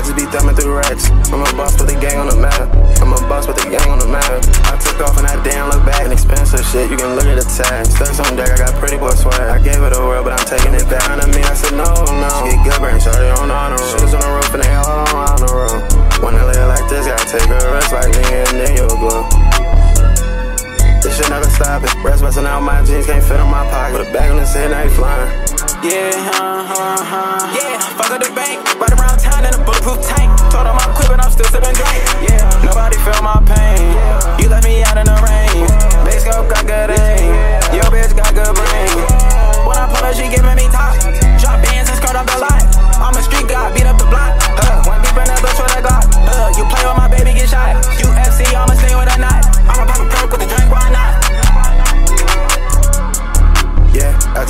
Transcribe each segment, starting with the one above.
I just be thumbing through racks. I'm a boss with the gang on the map. I'm a boss with the gang on the map. I took off and I damn look back. And expensive shit, you can look at the tag. Stacks on deck, I got pretty boy swag. I gave it a whirl, but I'm taking it back. On me, I said no, no. Get good brain, shorty on honor. My jeans, can't fit in my pocket. Put a bag on the head, now he flying. Yeah, uh, uh, uh. Yeah, fuck up the bank. Right around town in a bulletproof tank. Told I'm but I'm still sipping drink. Yeah, nobody felt my pain.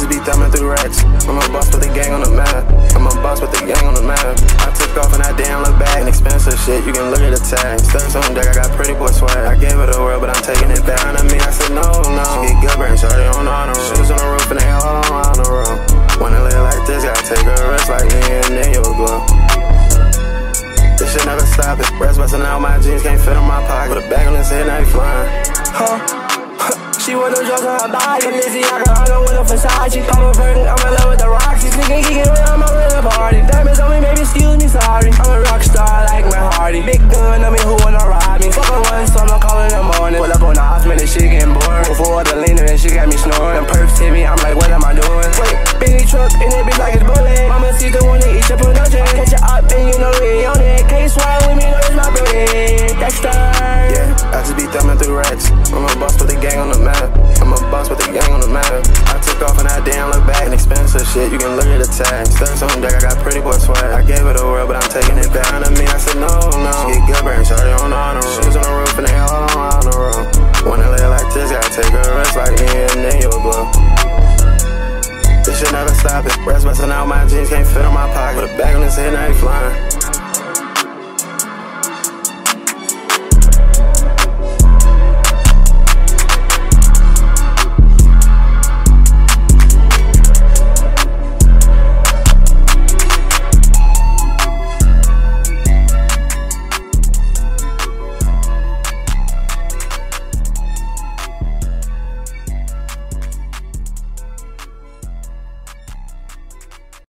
Just be thumbing through racks. I'm a boss with the gang on the map. I'm a boss with the gang on the map. I took off and I damn look back. And expensive shit, you can look at the tag. Stacks on deck, I got pretty boy swag. I gave it a whirl, but I'm taking it back. On me, I said no, no. She Get good brain, shorty on honor. Shoes on the roof and they all on the room. When I live like this, gotta take a rest like me and then you'll glow. This shit never stop it. Rest busting out my jeans, can't fit in my pocket. Put a bag on his head, now he flying. Want them drugs on her body. Balenciaga, I go with a Versace. I'm a virgin, I'm in love with the Roxy. Sneaking, geeking when I'm at the party. Diamonds on me, baby, excuse me, sorry. I'm a rock star like my Hardy. Big gun, I mean, who wanna rob me? Fuck her once, so I'm calling in the morning. Pull up on the house, man, this shit getting boring. Before the leaner, and she got me snoring. Them perks hit me, I'm like, what am I doing? Wait, big truck, and it be like it's bullet. Mama see the one that eat your production. Catch it up, and you know we on it. K Suave with me, know it's my birthday. Dexter. Yeah, I just be thumbing through racks. I'm a boss with the gang on the map. I'm a boss with the gang on the map. I took off and I damn look back. And expensive shit, you can look at the tag. Stacks on deck, I got pretty boy swag. I gave it a whirl, but I'm taking it back. On me, I said no, no. Get good brain, shorty on the honor. Shoes on the roof and they all around the. When I live like this, gotta take a rest like me and then you'll glow. This shit never stop it. Rest busting out my jeans, can't fit in my pocket. Put a bag on his head, now he flying.